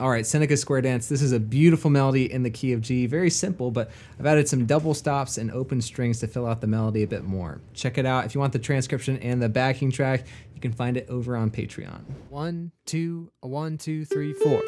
All right, Seneca Square Dance. This is a beautiful melody in the key of G. Very simple, but I've added some double stops and open strings to fill out the melody a bit more. Check it out. If you want the transcription and the backing track, you can find it over on Patreon. One, two, one, two, three, four.